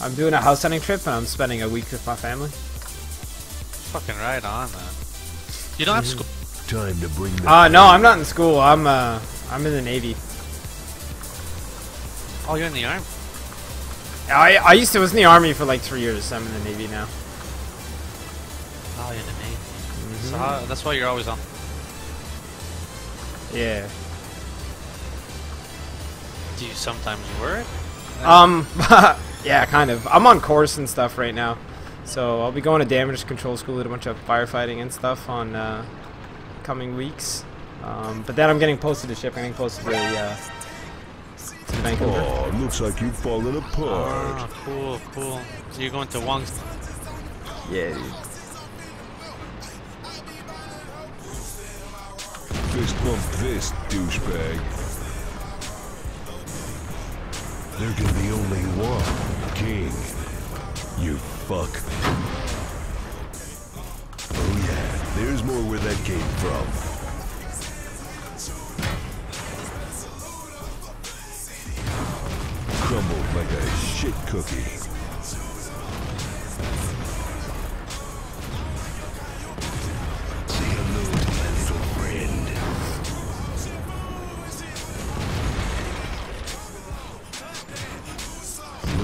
I'm doing a house hunting trip and I'm spending a week with my family. Fucking right on, man. You don't have school. Time to bring the. Uh, no, I'm not in school. I'm uh, I'm in the Navy. Oh, you're in the army. I I used to was in the army for like three years. I'm in the Navy now. Oh, you're in the Navy. So how, that's why you're always on. Yeah. Do you sometimes work? Um, yeah, kind of. I'm on course and stuff right now, so I'll be going to damage control school, did a bunch of firefighting and stuff on uh, coming weeks. Um, but then I'm getting posted to ship. I'm getting posted to the, uh, to Vancouver. Oh, looks like you've fallen apart. Ah, cool, cool. So you're going to Wong's. Yeah, dude. Fist bump this, douchebag. There can be only one king. You fuck. Oh yeah, there's more where that came from. Crumbled like a shit cookie.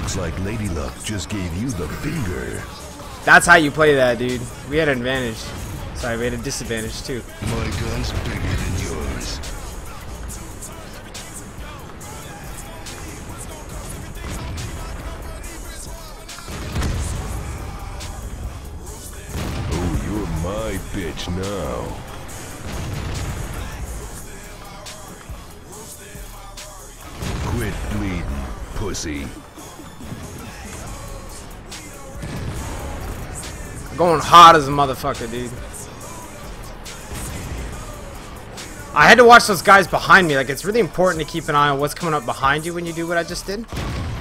Looks like Lady Luck just gave you the finger. That's how you play that, dude. We had an advantage. Sorry, we had a disadvantage too. My gun's bigger than yours. Oh, you're my bitch now. Quit bleeding, pussy. Going hot as a motherfucker, dude. I had to watch those guys behind me. Like, it's really important to keep an eye on what's coming up behind you when you do what I just did.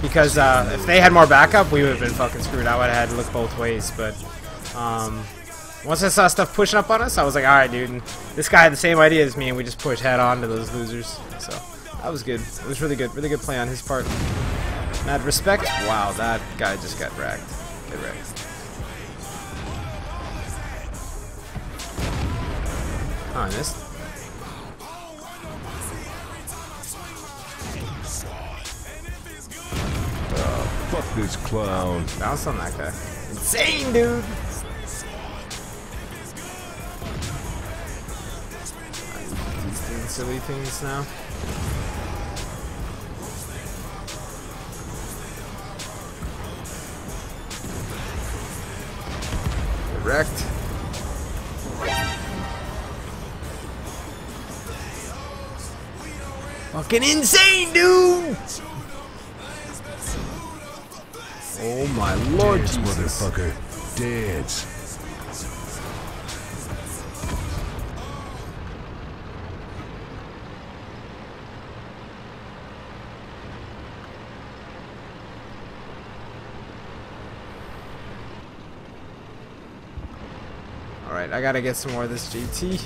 Because uh, if they had more backup, we would have been fucking screwed. I would have had to look both ways. But um, once I saw stuff pushing up on us, I was like, alright, dude. And this guy had the same idea as me, and we just pushed head on to those losers. So that was good. It was really good. Really good play on his part. Mad respect. Wow, that guy just got wrecked. Get wrecked. Oh, I missed. Fuck this clown. Bounce on that guy. Insane, dude. He's doing silly things now. Wrecked. Fucking insane, dude! Oh my lord, Dance, Jesus. motherfucker. Dance. Alright, I gotta get some more of this GT.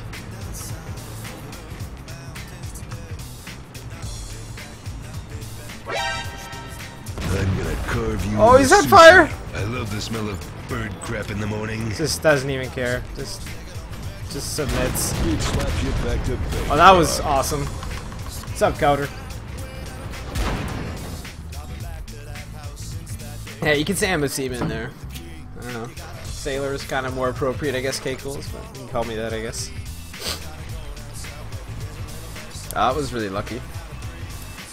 Carve you. Oh, into he's on fire! I love the smell of bird crap in the morning. Just doesn't even care. Just, just submits. It slaps you back to bed. Oh, that was awesome. What's up, Cowder? Yeah, you can say I'm a seaman in there. I don't know. Sailor is kind of more appropriate, I guess, K-Cools, but you can call me that, I guess. That was really lucky.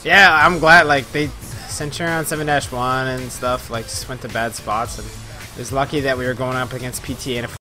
Yeah, I'm glad, like, they Centurion 7-1 and stuff, like, just went to bad spots, and it was lucky that we were going up against PTA